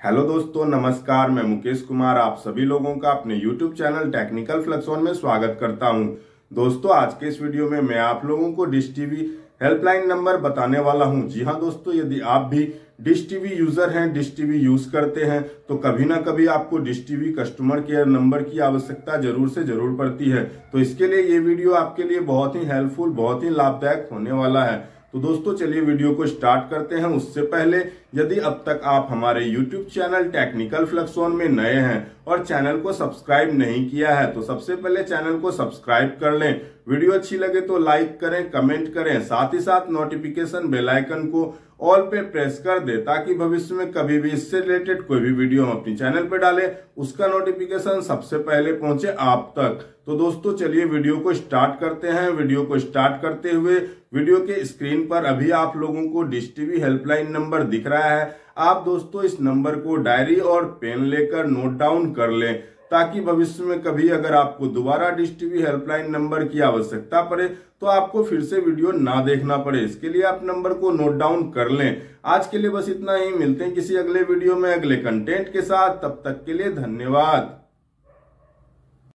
Hello दोस्तों, नमस्कार। मैं मुकेश कुमार, आप सभी लोगों का अपने यूट्यूब चैनल टेक्निकल फ्लक्सोन में स्वागत करता हूँ। दोस्तों, आज के इस वीडियो में मैं आप लोगों को डिश टीवी हेल्पलाइन नंबर बताने वाला हूँ। जी हाँ दोस्तों, यदि आप भी डिश टीवी यूज़र हैं, डिश टीवी यूज़ करते हैं तो कभी ना कभी आपको dish TV customer care number की आवश्यकता ज़रूर से ज़रूर पड़ती है। तो इसके लिए ये वीडियो आपके लिए बहुत ही हेल्पफुल बहुत ही लाभदायक होने वाला है। तो दोस्तों, चलिए वीडियो को स्टार्ट करते हैं। उससे पहले, यदि अब तक आप हमारे यूट्यूब चैनल टेक्निकल फ्लक्सोन में नए हैं और चैनल को सब्सक्राइब नहीं किया है तो सबसे पहले चैनल को सब्सक्राइब कर लें। वीडियो अच्छी लगे तो लाइक करें, कमेंट करें, साथ ही साथ नोटिफिकेशन बेल आइकन को ऑल पे प्रेस कर दे ताकि भविष्य में कभी भी इससे रिलेटेड कोई भी वीडियो हम अपनी चैनल पे डालें, उसका नोटिफिकेशन सबसे पहले पहुँचे आप तक। तो दोस्तों, चलिए वीडियो को स्टार्ट करते हैं। वीडियो को स्टार्ट करते हुए वीडियो के स्क्रीन पर अभी आप लोगों को डिश टीवी हेल्पलाइन नंबर दिख रहा है। आप दोस्तों, इस नंबर को डायरी और पेन लेकर नोट डाउन कर लें। ताकि भविष्य में कभी अगर आपको दोबारा डिश टीवी हेल्पलाइन नंबर की आवश्यकता पड़े तो आपको फिर से वीडियो ना देखना पड़े। इसके लिए आप नंबर को नोट डाउन कर लें। आज के लिए बस इतना ही। मिलते हैं किसी अगले वीडियो में अगले कंटेंट के साथ। तब तक के लिए धन्यवाद।